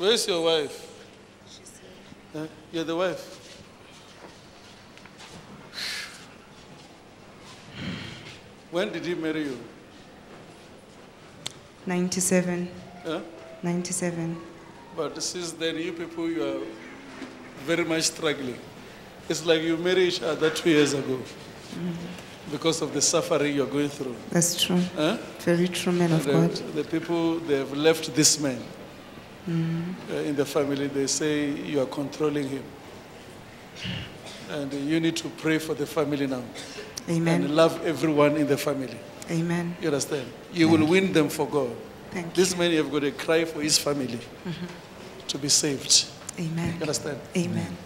Where's your wife? She's here. You're the wife? When did he marry you? 97. Huh? 97. But since then, you people, you are very much struggling. It's like you married each other two years ago because of the suffering you're going through. That's true. Huh? Very true, man of The, God. the people, they have left this man uh, in the family. They say you are controlling him. And you need to pray for the family now and Amen. love everyone in the family. Amen. You understand? You will win them for God. Thank This you. man, you have got to cry for his family mm-hmm. to be saved. Amen. You understand? Amen.